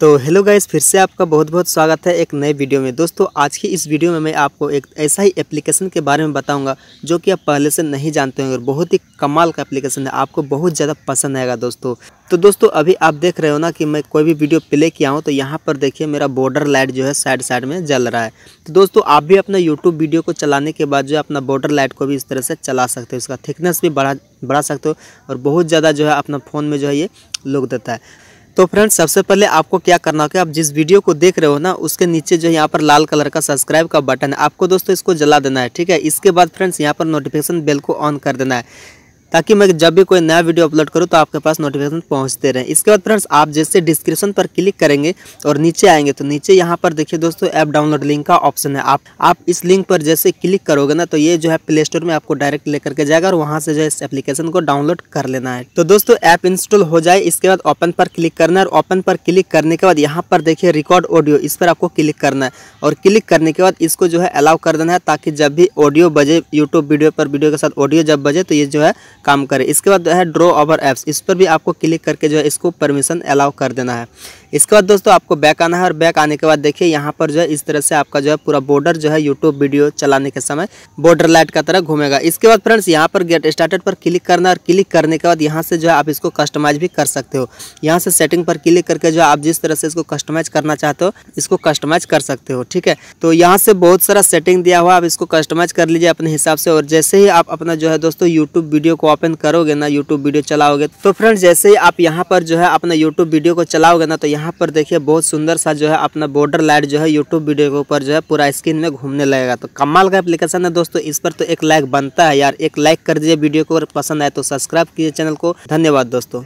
तो hello guys, फिर से आपका बहुत बहुत स्वागत है एक नए वीडियो में। दोस्तों, आज की इस वीडियो में मैं आपको एक ऐसा ही एप्लीकेशन के बारे में बताऊँगा, जो कि आप पहले से नहीं जानते होंगे और बहुत ही कमाल का एप्लीकेशन है। आपको बहुत ज़्यादा पसंद आएगा, दोस्तों। तो दोस्तों, अभी आप देख रहे हो ना कि मैं कोई भी वीडियो प्ले किया हूँ तो यहाँ पर देखिए मेरा बॉर्डर लाइट जो है साइड साइड में जल रहा है। तो दोस्तों, आप भी अपना यूट्यूब वीडियो को चलाने के बाद जो है अपना बॉर्डर लाइट को भी इस तरह से चला सकते हो, इसका थिकनेस भी बढ़ा बढ़ा सकते हो और बहुत ज़्यादा जो है अपना फ़ोन में जो है ये लुक देता है। तो फ्रेंड्स सबसे पहले आपको क्या करना होगा, आप जिस वीडियो को देख रहे हो ना, उसके नीचे जो यहाँ पर लाल कलर का सब्सक्राइब का बटन है। आपको दोस्तों इसको जला देना है, ठीक है? इसके बाद फ्रेंड्स यहाँ पर नोटिफिकेशन बेल को ऑन कर देना है। ताकि मैं जब भी कोई नया वीडियो अपलोड करूँ तो आपके पास नोटिफिकेशन पहुँचते रहें। इसके बाद फ्रेंड्स, आप जैसे डिस्क्रिप्शन पर क्लिक करेंगे और नीचे आएँगे तो नीचे यहाँ पर देखिए दोस्तों ऐप डाउनलोड लिंक का ऑप्शन है। आप आप इस लिंक पर जैसे क्लिक करोगे ना तो ये जो है प्ले स्टोर में आपको डायरेक्ट लेकर के जाएगा और वहाँ से जो है इस एप्लीकेशन को डाउनलोड कर लेना है। तो दोस्तों ऐप इंस्टॉल हो जाए, इसके बाद ओपन पर क्लिक करना है और ओपन पर क्लिक करने के बाद यहाँ पर देखिए रिकॉर्ड ऑडियो इस पर आपको क्लिक करना है। और क्लिक करने के बाद इसको जो है अलाउ कर देना है ताकि जब भी ऑडियो बजे यूट्यूब वीडियो पर वीडियो के साथ ऑडियो जब बजे तो ये जो है काम करे। इसके बाद है ड्रॉ ओवर एप्स इस पर भी आपको क्लिक करके जो है इसको परमिशन अलाउ कर देना है। इसके बाद दोस्तों आपको बैक आना है और बैक आने के बाद देखिए यहाँ पर जो है इस तरह से आपका जो है पूरा बॉर्डर जो है यूट्यूब वीडियो चलाने के समय बॉर्डर लाइट का तरह घूमेगा। इसके बाद फ्रेंड्स यहाँ पर गेट स्टार्टेड पर क्लिक करना और क्लिक करने के बाद यहाँ से जो है आप इसको कस्टमाइज भी कर सकते हो। यहाँ से सेटिंग पर क्लिक करके जो आप जिस तरह से इसको कस्टमाइज करना चाहते हो, इसको कस्टमाइज कर सकते हो, ठीक है? तो यहाँ से बहुत सारा सेटिंग दिया हुआ आप इसको कस्टमाइज कर लीजिए अपने हिसाब से और जैसे ही आप अपना जो है दोस्तों यूट्यूब वीडियो को ओपन करोगे ना यूट्यूब वीडियो चलाओगे तो फ्रेंड्स जैसे ही आप यहाँ पर जो है अपना यूट्यूब वीडियो को चलाओगे ना तो यहाँ पर देखिए बहुत सुंदर सा जो है अपना बॉर्डर लाइट जो है यूट्यूब वीडियो के ऊपर जो है पूरा स्क्रीन में घूमने लगेगा। तो कमाल का एप्लीकेशन है दोस्तों, इस पर तो एक लाइक बनता है यार। एक लाइक कर दीजिए वीडियो को, अगर पसंद आए तो सब्सक्राइब कीजिए चैनल को। धन्यवाद दोस्तों।